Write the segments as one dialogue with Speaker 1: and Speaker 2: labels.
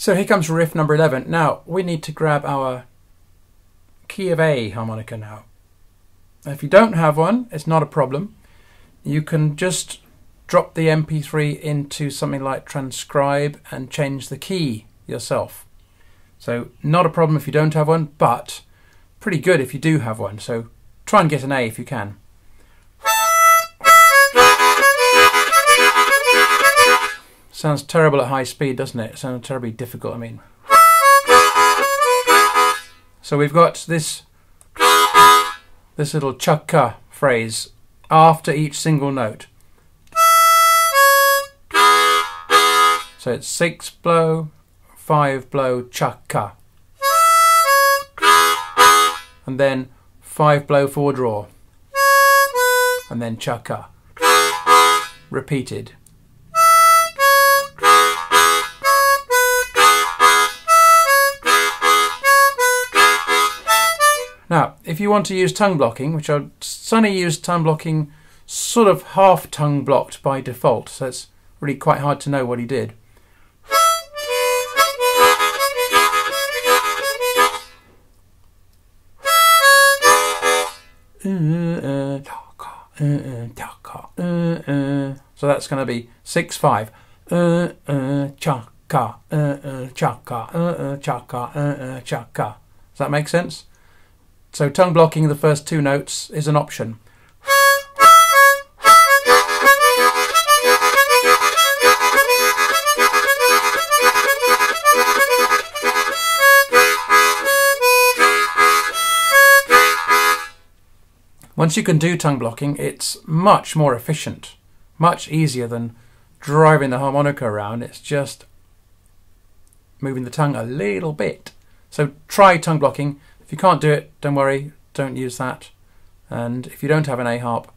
Speaker 1: So here comes riff number 11. Now, we need to grab our key of A harmonica now. If you don't have one, it's not a problem. You can just drop the MP3 into something like Transcribe and change the key yourself. So not a problem if you don't have one, but pretty good if you do have one. So try and get an A if you can. Sounds terrible at high speed, doesn't it? Sounds terribly difficult, I mean. So we've got this this little chukka phrase after each single note. So it's six blow, five blow chukka. And then five blow four draw. And then chukka. Repeated. If you want to use tongue blocking, which I Sonny used tongue blocking sort of half tongue blocked by default, so it's really quite hard to know what he did. So that's going to be 6 5. Chaka, chaka, chaka, chaka. Does that make sense? So tongue blocking the first two notes is an option. Once you can do tongue blocking, it's much more efficient, much easier than driving the harmonica around. It's just moving the tongue a little bit. So try tongue blocking if you can't do it, don't worry, don't use that. And if you don't have an A harp,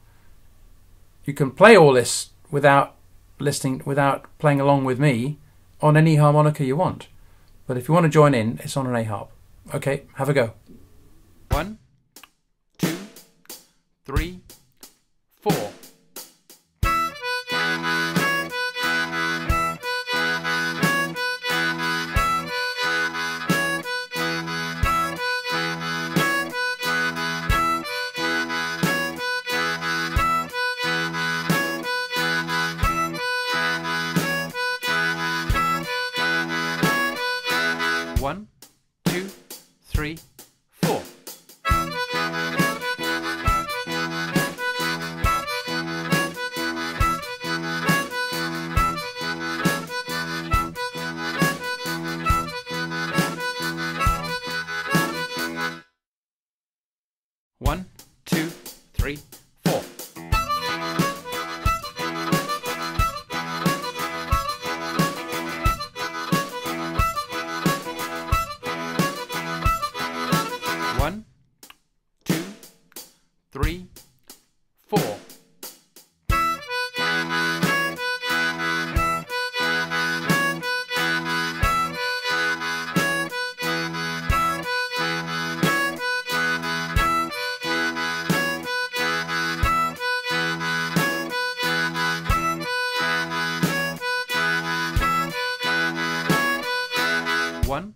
Speaker 1: you can play all this without listening, without playing along with me on any harmonica you want. But if you want to join in, it's on an A harp. Okay, have a go. One, two, three, One, two, three, One,